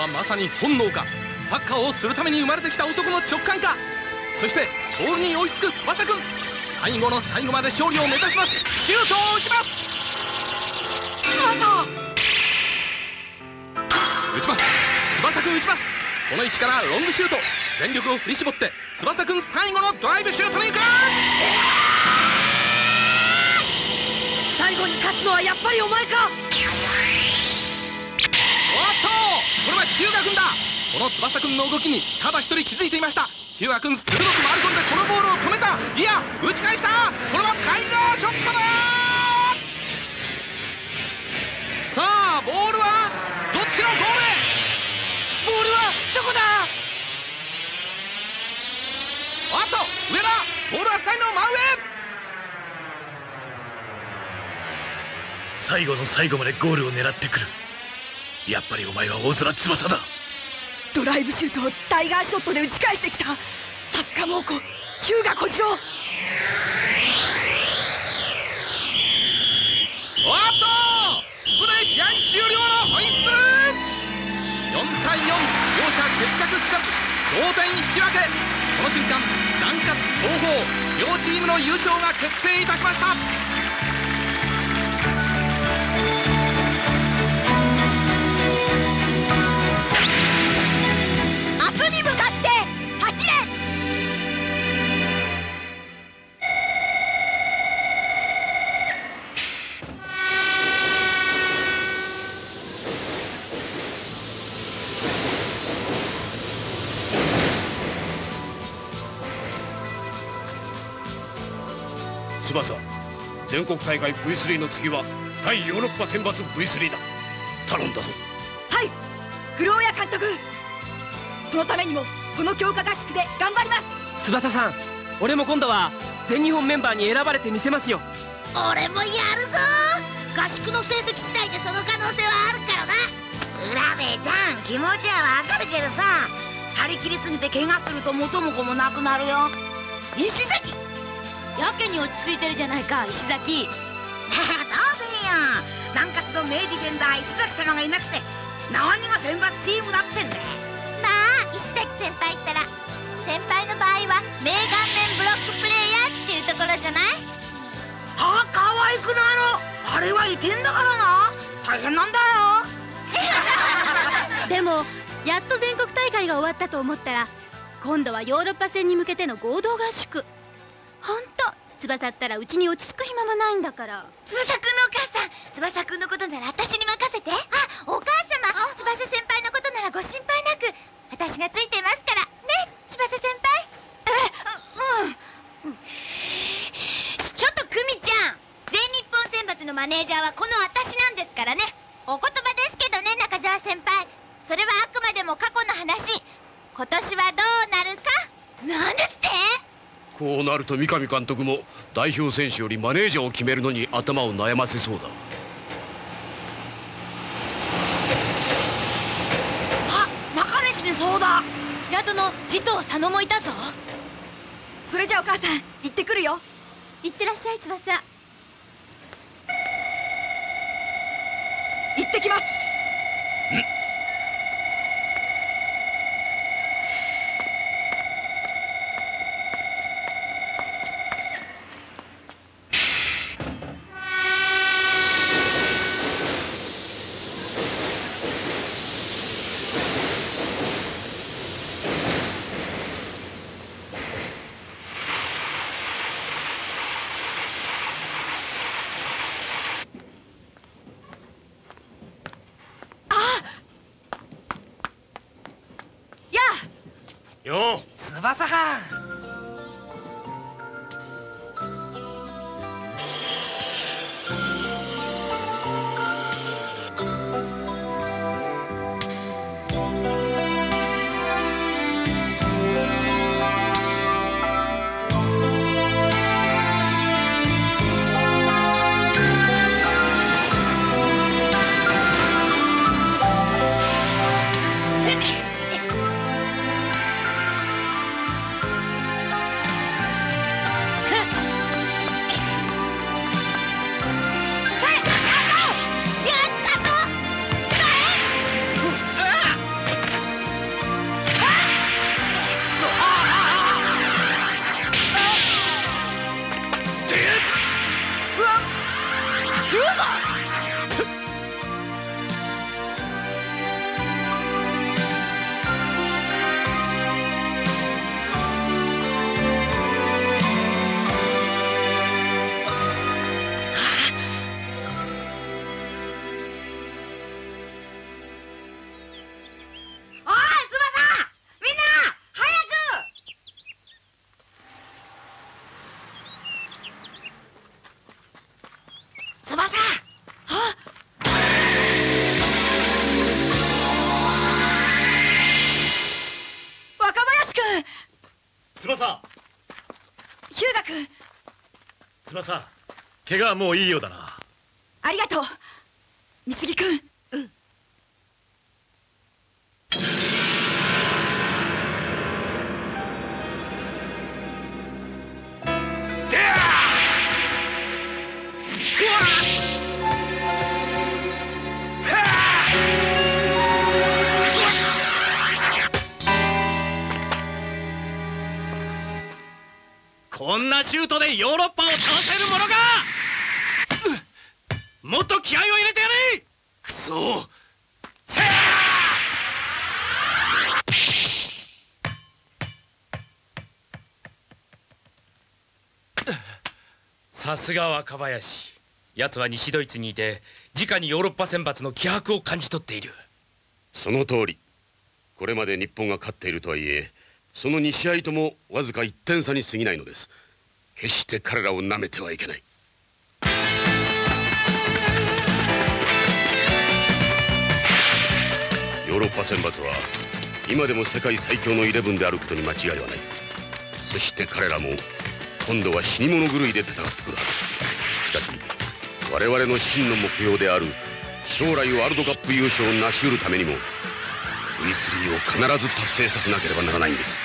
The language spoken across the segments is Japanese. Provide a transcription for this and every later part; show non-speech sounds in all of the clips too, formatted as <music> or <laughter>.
れはまさに本能か。サッカーをするために生まれてきた男の直感か。そしてボールに追いつく翼くん。最後の最後まで勝利を目指します。シュートを打ちます。翼打ちます。翼くん打ちます。この位置からロングシュート。全力を振り絞って翼くん最後のドライブシュートに行く。最後に勝つのはやっぱりお前かこの翼くんの動きにただ一人気づいていました。日向君鋭く回り込んでこのボールを止めた。いや打ち返した。これはタイガーショットだ。さあボールはどっちのゴールボールはどこだ。おっと上だ。ボールは2人の真上。最後の最後までゴールを狙ってくる。やっぱりお前は大空翼だ。ドライブシュートをタイガーショットで打ち返してきた。さすが猛虎。日向小次郎。おっとここで試合終了のホイッスル4対4両者決着つかず。同点引き分け。この瞬間ダンカツ東邦両チームの優勝が決定いたしました。に向かって走れ！翼全国大会 V3 の次は対ヨーロッパ選抜 V3 だ。頼んだぞ。はい古谷監督そのためにもこの強化合宿で頑張ります。翼さん俺も今度は全日本メンバーに選ばれてみせますよ。俺もやるぞ。合宿の成績次第でその可能性はあるからな。浦部ちゃん気持ちはわかるけどさ。張り切りすぎて怪我すると元も子もなくなるよ。石崎。やけに落ち着いてるじゃないか石崎。当然や南葛の名ディフェンダー石崎様がいなくて何が選抜チームだってんだまあ石崎先輩ったら先輩の場合は名顔面ブロックプレイヤーっていうところじゃない？はあ可愛くなのあれは移転だからな。大変なんだよ。<laughs> でもやっと全国大会が終わったと思ったら今度はヨーロッパ戦に向けての合同合宿。ほんと翼ったらうちに落ち着く暇もないんだから。翼くんのお母さん翼くんのことなら私に任せて。あお母様。翼先輩のことならご心配なく私がついていますから。ね翼先輩。えうん。ちょっと久美ちゃん。全日本選抜のマネージャーはこの私なんですからね。お言葉ですけどね中澤先輩。それはあくまでも過去の話。今年はどうなるか。なんですって？こうなると三上監督も代表選手よりマネージャーを決めるのに頭を悩ませそうだあ中西にそうだ。平戸の慈藤佐野もいたぞ。それじゃあお母さん行ってくるよ。行ってらっしゃい翼。行ってきます。やよ翼はん。翼怪我はもういいようだな。ありがとう。美杉君こんなシュートでヨーロッパを倒せる者が！もっと気合を入れてやれ！くそ！せさすが若林。奴は西ドイツにいて直にヨーロッパ選抜の気迫を感じ取っている。その通り。これまで日本が勝っているとはいえその2試合ともわずか1点差に過ぎないのです。決して彼らをなめてはいけない。ヨーロッパ選抜は今でも世界最強のイレブンであることに間違いはない。そして彼らも今度は死に物狂いで戦ってくるはず。しかし我々の真の目標である将来ワールドカップ優勝を成し得るためにも V3 を必ず達成させなければならないんです。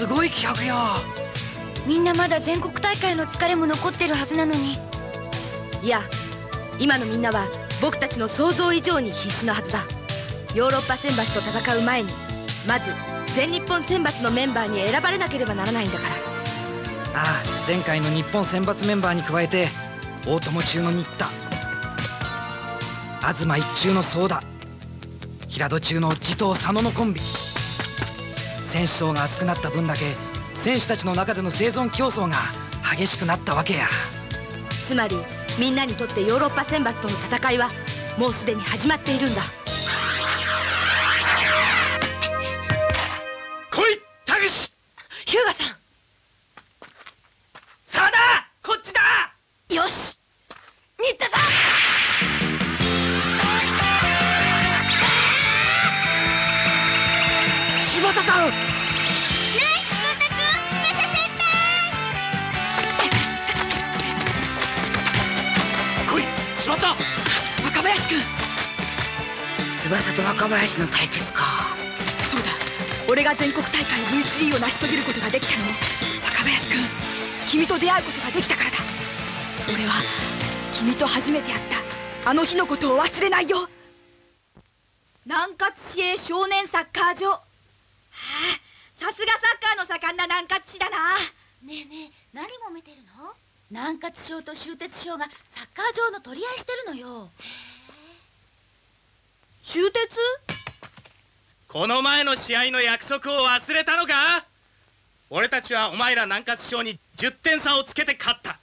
すごい気迫や。みんなまだ全国大会の疲れも残ってるはずなのに。いや今のみんなは僕たちの想像以上に必死のはずだ。ヨーロッパ選抜と戦う前にまず全日本選抜のメンバーに選ばれなければならないんだから。ああ前回の日本選抜メンバーに加えて大友中の新田。東一中の相田。平戸中の地頭佐野のコンビ選手層が厚くなった分だけ選手たちの中での生存競争が激しくなったわけや。つまりみんなにとってヨーロッパ選抜との戦いはもうすでに始まっているんだ。翼と若林の対決か。そうだ。俺が全国大会 V3 を成し遂げることができたのも若林君君と出会うことができたからだ。俺は君と初めて会ったあの日のことを忘れないよ。南葛市営少年サッカー場。はあさすがサッカーの盛んな南葛市だな。ねえねえ何もめてるの？南葛賞と終鉄賞がサッカー場の取り合いしてるのよ終鉄？この前の試合の約束を忘れたのか？俺たちはお前ら南葛賞に10点差をつけて勝った。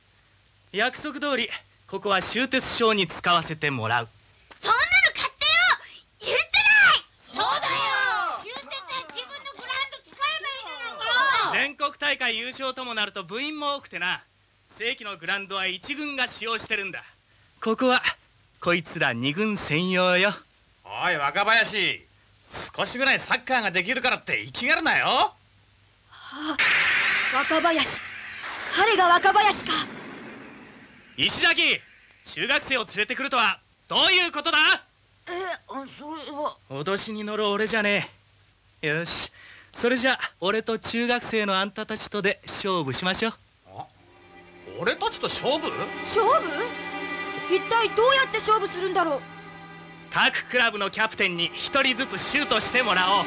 約束通りここは終鉄賞に使わせてもらう。そんなの勝手よ！許せない！そうだよ！終鉄は自分のグラウンド使えばいいじゃないか全国大会優勝ともなると部員も多くてな。正規のグラウンドは1軍が使用してるんだ。ここはこいつら2軍専用よおい若林。少しぐらいサッカーができるからって生きがるなよ。若林。彼が若林か。石崎中学生を連れてくるとはどういうことだ？えあそれは。脅しに乗る俺じゃねえ。よし。それじゃ俺と中学生のあんたたちとで勝負しましょう。俺たちと勝負？勝負？一体どうやって勝負するんだろう各クラブのキャプテンに一人ずつシュートしてもらおう。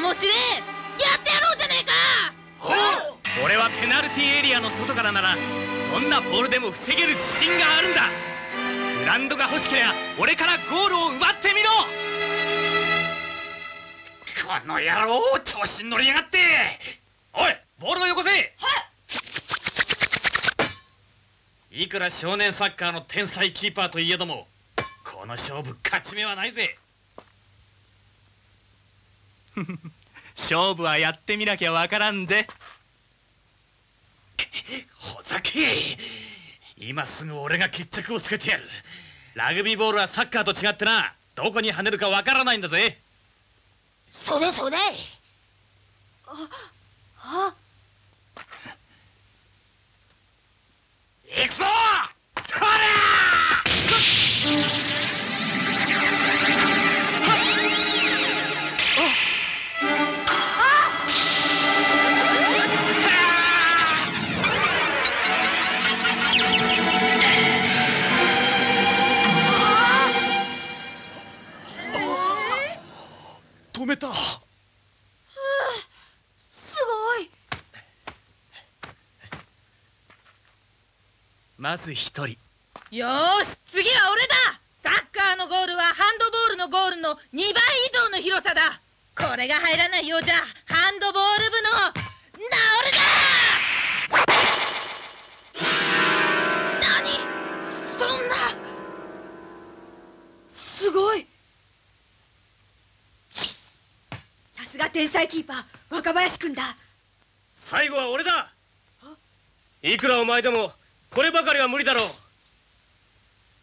面白えやってやろうじゃねえか!俺はペナルティーエリアの外からならどんなボールでも防げる自信があるんだ。グラウンドが欲しければ俺からゴールを奪ってみろ!この野郎調子に乗りやがって!おいボールをよこせ!いくら少年サッカーの天才キーパーといえどもこの勝負勝ち目はないぜ。<laughs> 勝負はやってみなきゃわからんぜ。ほざけ。今すぐ俺が決着をつけてやる。ラグビーボールはサッカーと違ってな。どこに跳ねるかわからないんだぜ。それそれあ行くぞまず一人よし次は俺だ。サッカーのゴールはハンドボールのゴールの2倍以上の広さだ。これが入らないようじゃハンドボール部の治りだ。何？そんな。すごい。さすが天才キーパー若林くんだ。最後は俺だ。いくらお前でもこればかりは無理だろう。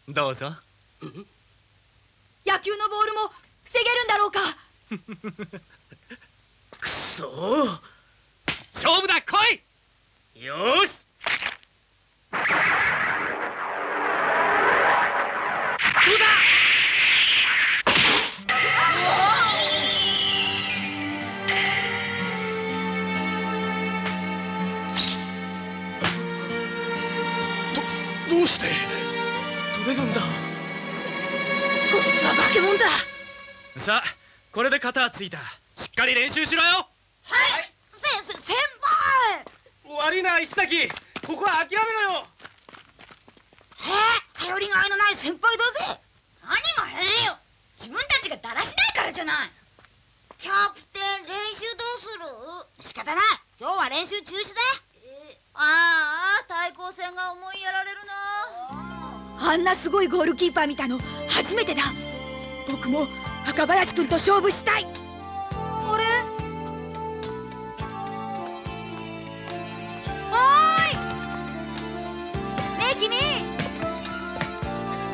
どうぞ。野球のボールも防げるんだろうか？<laughs> くそー。勝負だ来い。よーしさあこれで肩はついた。しっかり練習しろよ。はい。せせ先輩。悪いな石崎。ここは諦めろよ。へえ頼りがいのない先輩だぜ。何が変よ。自分たちがだらしないからじゃない。キャプテン練習どうする？仕方ない。今日は練習中止だ。ああ対抗戦が思いやられるな。あんなすごいゴールキーパー見たの初めてだ。僕も若林くんと勝負したい。あれおーい！ねえ君！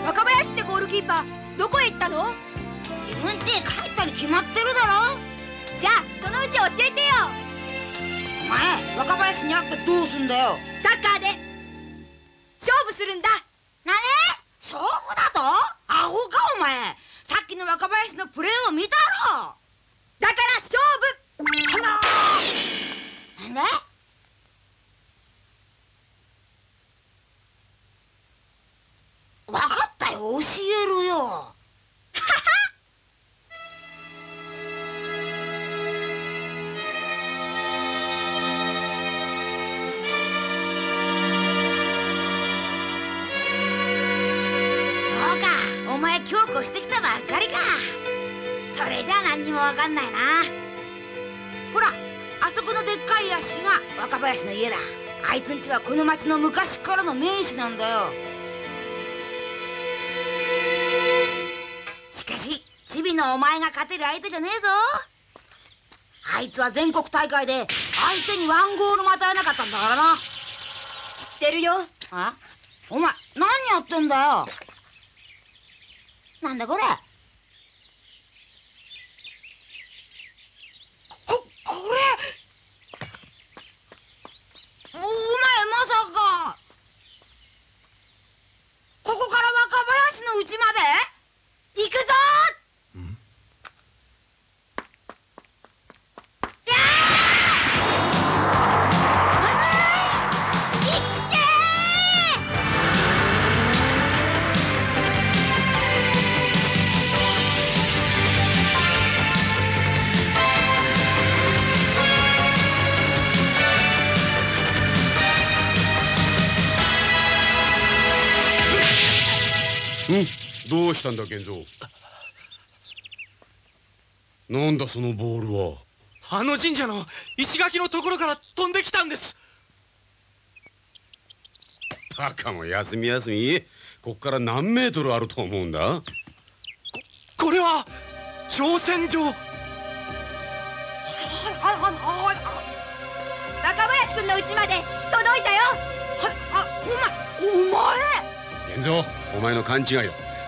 若林ってゴールキーパーどこへ行ったの？自分家へ帰ったに決まってるだろ？じゃあそのうち教えてよ。お前若林に会ってどうすんだよ？サッカーで。勝負するんだ。何？勝負だと？アホかお前きの若林のプレーを見たろ！だから勝負！はななんだわかったよ教えるよ強固してきたばっかりか。それじゃ何にもわかんないな。ほらあそこのでっかい屋敷が若林の家だ。あいつんちはこの町の昔からの名士なんだよ。しかしチビのお前が勝てる相手じゃねえぞ。あいつは全国大会で相手にワンゴールも与えなかったんだからな。知ってるよ。あ？お前何やってんだよ。なんだこれ。ここれ。おお前まさか。ここから若林の家まで行くぞうしたんだ玄三なんだそのボールは？あの神社の石垣のところから飛んできたんです。バカも休み休み。こっから何メートルあると思うんだ？これは挑戦状。若林君の家まで届いたよあお前お前玄三お前の勘違いだ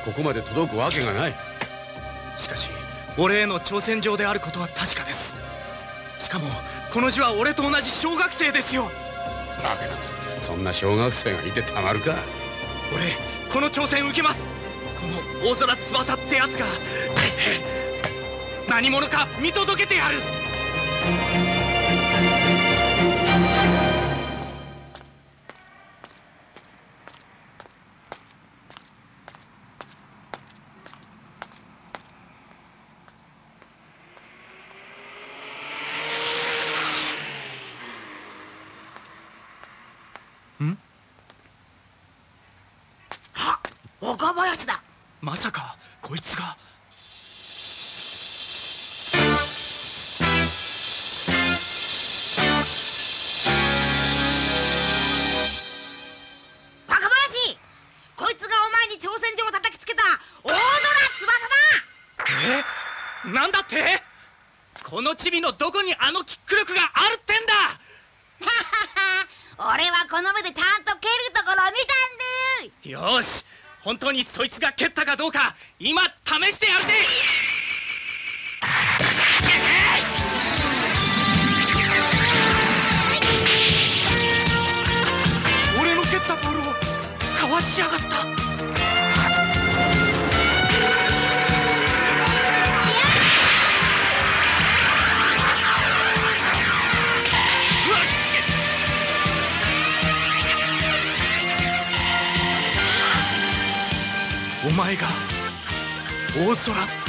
ここまで届くわけがない。しかし俺への挑戦状であることは確かです。しかもこの字は俺と同じ小学生ですよ。バカそんな小学生がいてたまるか。俺この挑戦受けます。この大空翼ってやつが <laughs> 何者か見届けてやる岡林だ。まさかこいつが。若林！こいつがお前に挑戦状を叩きつけた大空翼だ。え？なんだって？このチビのどこにあのキック力があるってんだ！<laughs> 俺はこの目でちゃんと蹴るところを見たんだよし本当にそいつが蹴ったかどうか今試してやるぜ! <laughs> 俺の蹴ったボールをかわしやがった!空。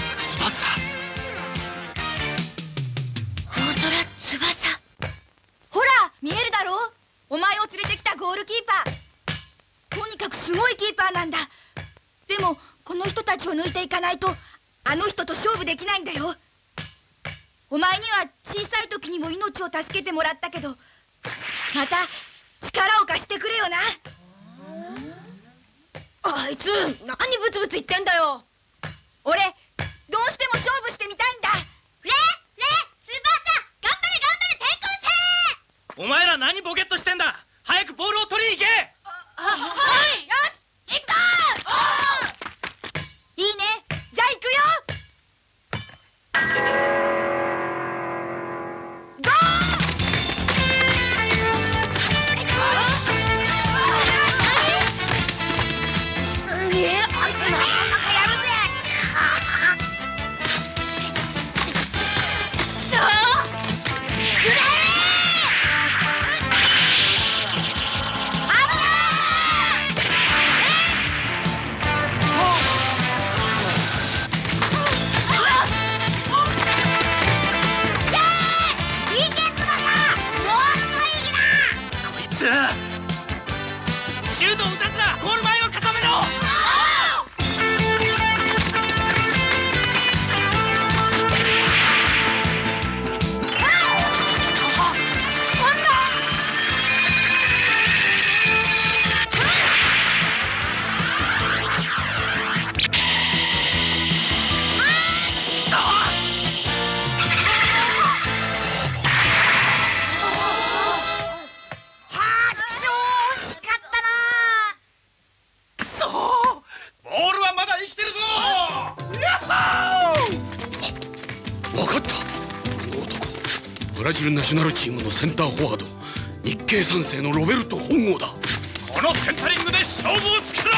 ラジルナショナルチームのセンターフォワード日系三世のロベルト本郷だ。このセンタリングで勝負をつけろ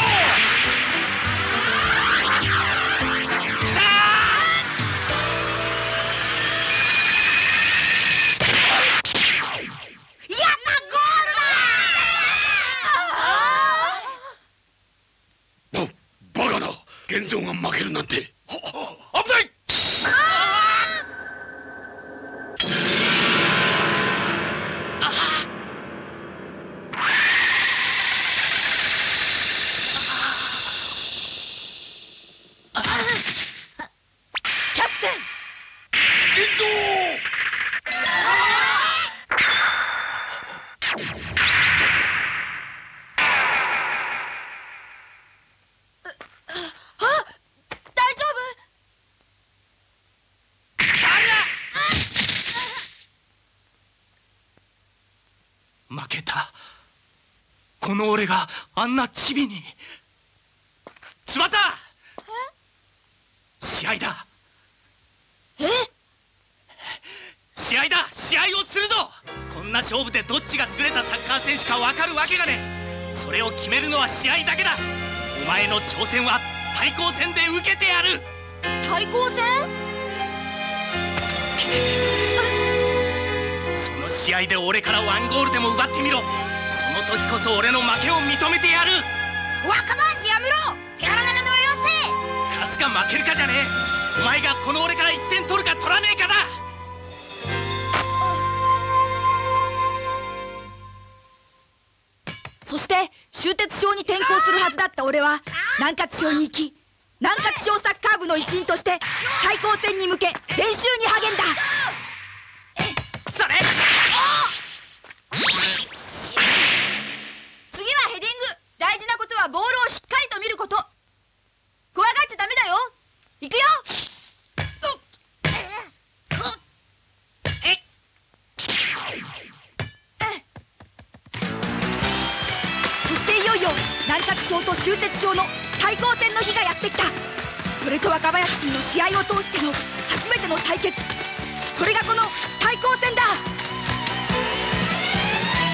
の俺があんなチビに。翼！試合だ。え？試合だ！試合をするぞ！こんな勝負でどっちが優れたサッカー選手か分かるわけがねえ。それを決めるのは試合だけだ。お前の挑戦は対抗戦で受けてやる。対抗戦？その試合で俺からワンゴールでも奪ってみろ。その時こそ俺の負けを認めてやる。若林やめろ。手荒な目のよせ勝つか負けるかじゃねえ。お前がこの俺から1点取るか取らねえかだ。そして終鉄賞に転校するはずだった俺は南葛賞に行き南葛賞サッカー部の一員として対抗戦に向け練習に励んだ。それを通しての初めての対決。それがこの対抗戦だ。さ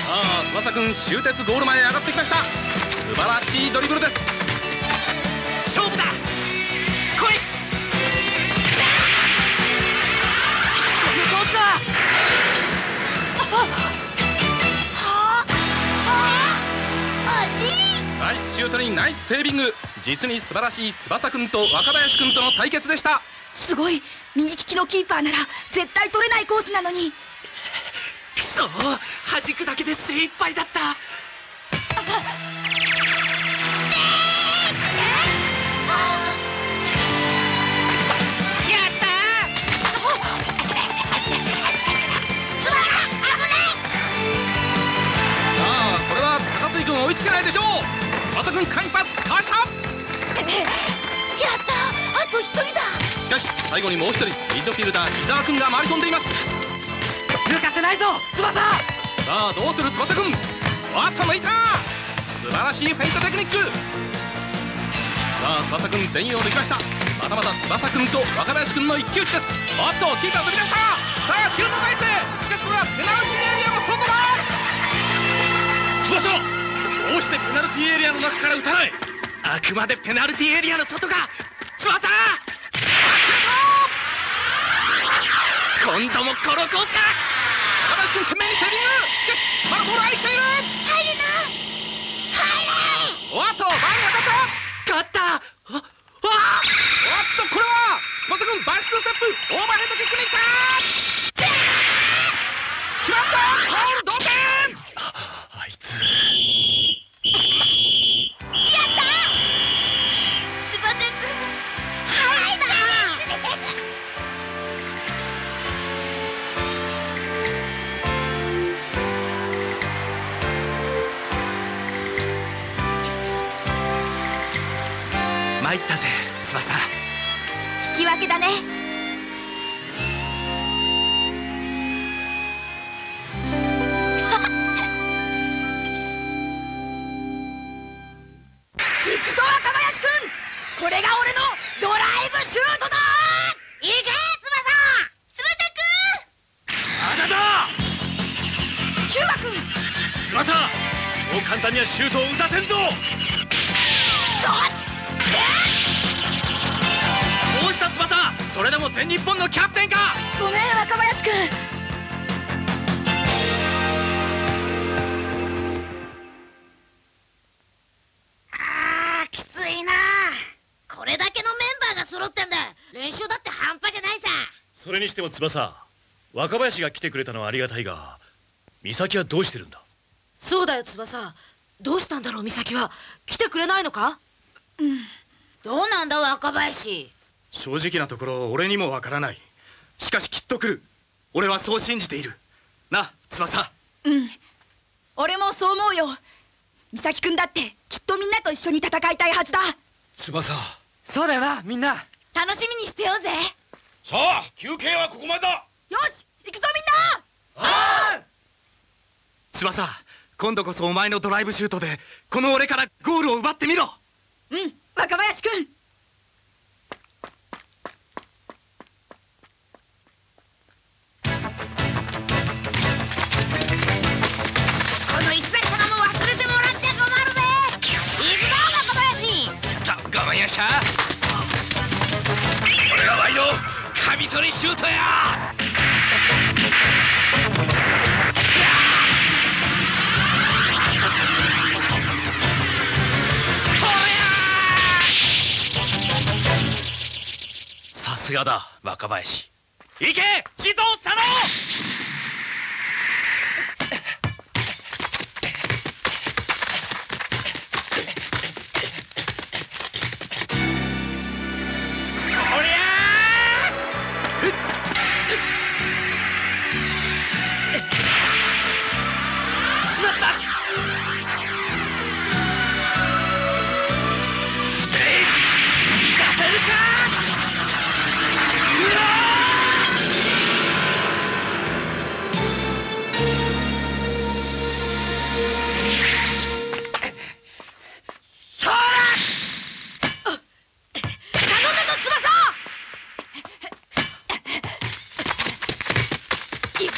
あ翼くん終鉄ゴール前へ上がってきました。素晴らしいドリブルです。勝負だ。来い。このコースは。惜しい。ナイスシュートにナイスセービング。実に素晴らしい翼くんと若林くんとの対決でしたすごい。右利きのキーパーなら絶対取れないコースなのに。<laughs> くそ弾くだけで精一杯だった。後にもう一人ミッドフィルダー伊沢くんが回り込んでいます。抜かせないぞ翼！さあどうする翼くん？わっと抜い！た素晴らしいフェイントテクニック！さあ翼くん全員を抜きました。またまた翼くんと若林くんの一騎打ちです。おっとキーパー飛び出した！さあシュート体勢しかしこれはペナルティーエリアの外だ翼！どうしてペナルティーエリアの中から打たない？あくまでペナルティーエリアの外か翼今度もこのコースか若林くん懸命にセービング。しかしまだボールは生きている。揃ってんだ。練習だって半端じゃないさ。それにしても翼若林が来てくれたのはありがたいが美咲はどうしてるんだ？そうだよ翼。どうしたんだろう美咲は。来てくれないのか？どうなんだ若林。正直なところ俺にもわからない。しかしきっと来る。俺はそう信じている。な翼。うん。俺もそう思うよ。美咲君だってきっとみんなと一緒に戦いたいはずだ。翼。そうだよなみんな楽しみにしてようぜ。さあ休憩はここまでだ。よし行くぞみんな。翼今度こそお前のドライブシュートでこの俺からゴールを奪ってみろ。うん若林君こカミソリシュートや。さすがだ若林。行け地頭佐野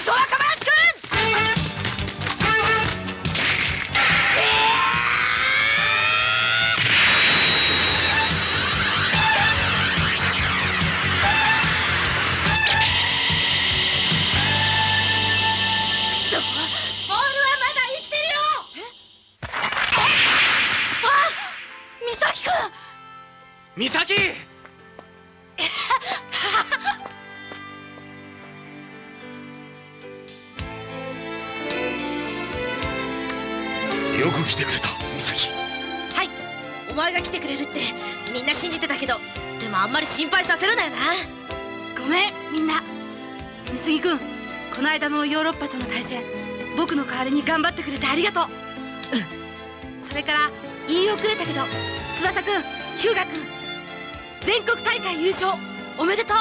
行くぞ若林君ボールはまだ生きてるよ美咲？このヨーロッパとの対戦僕の代わりに頑張ってくれてありがとう。うん。それから言い遅れたけど翼君日向君全国大会優勝おめでとう。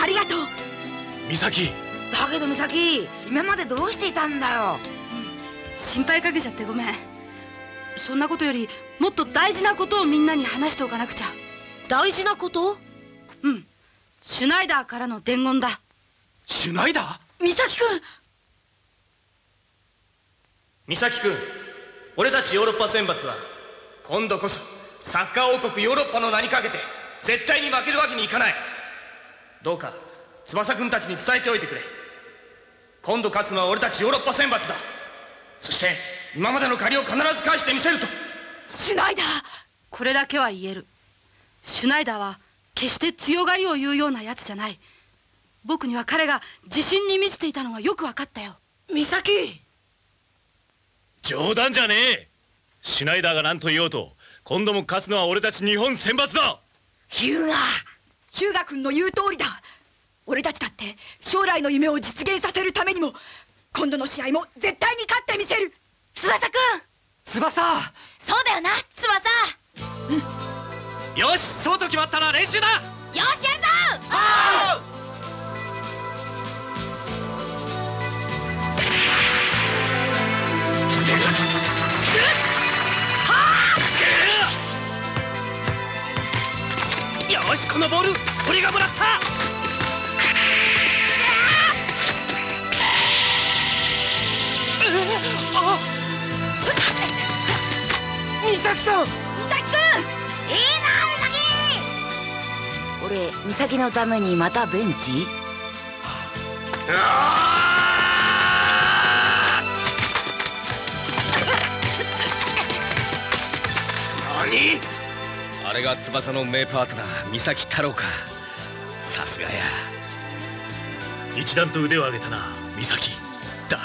ありがとう。美咲。だけど美咲今までどうしていたんだよ。心配かけちゃってごめん。そんなことよりもっと大事なことをみんなに話しておかなくちゃ。大事なこと？うん。シュナイダーからの伝言だ。シュナイダー？美咲君。美咲君俺たちヨーロッパ選抜は今度こそサッカー王国ヨーロッパの名にかけて絶対に負けるわけにいかない。どうか翼君たちに伝えておいてくれ。今度勝つのは俺たちヨーロッパ選抜だ。そして今までの借りを必ず返してみせると。シュナイダー。これだけは言える。シュナイダーは決して強がりを言うようなやつじゃない僕には彼が自信に満ちていたのがよく分かったよ。美咲！冗談じゃねえ。シュナイダーが何と言おうと今度も勝つのは俺たち日本選抜だ。ヒューガヒューガ君の言う通りだ。俺たちだって将来の夢を実現させるためにも今度の試合も絶対に勝ってみせる。翼くん！翼！そうだよな翼。よしそうと決まったら練習だ。よしやるぞこのボール俺がもらった。あ。美咲さん美咲くいいな美咲俺美咲のためにまたベンチああれが翼の名パートナー三崎太郎か。さすがや。一段と腕を上げたな美咲だが。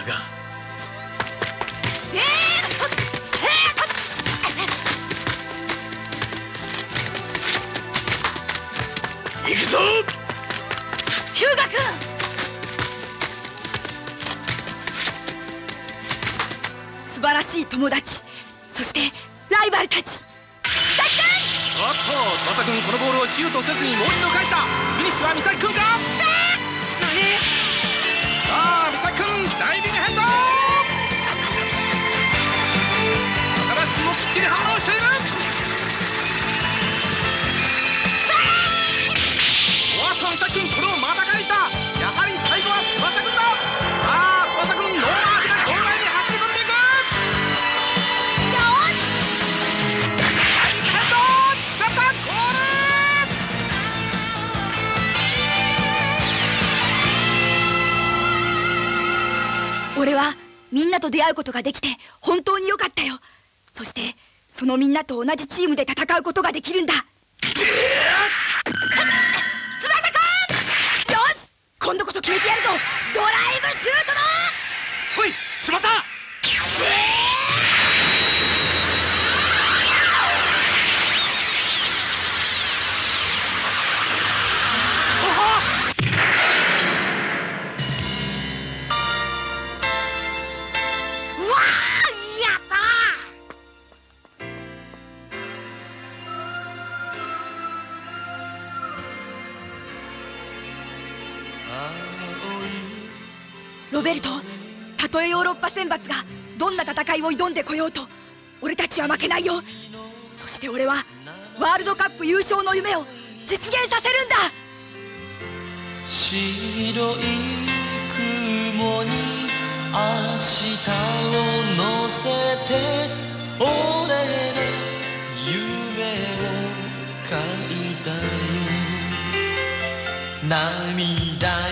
行くぞ！ヒューガ君！素晴らしい友達。そしてライバルたちおっと翼君そのボールをシュートせずにもう一度返した。フィニッシュは美咲君か？さあ美咲君ダイビングヘッド！新しくもきっちり反応している！おっと美咲君これをなと出会うことができて本当によかったよ。そしてそのみんなと同じチームで戦うことができるんだ。翼くん！よし今度こそ決めてやるぞ！ドライブシュートだ！ほい翼ヨーロッパ選抜がどんな戦いを挑んでこようと俺たちは負けないよ。そして俺はワールドカップ優勝の夢を実現させるんだ。白い雲に明日を乗せて俺の夢を書いたよ。涙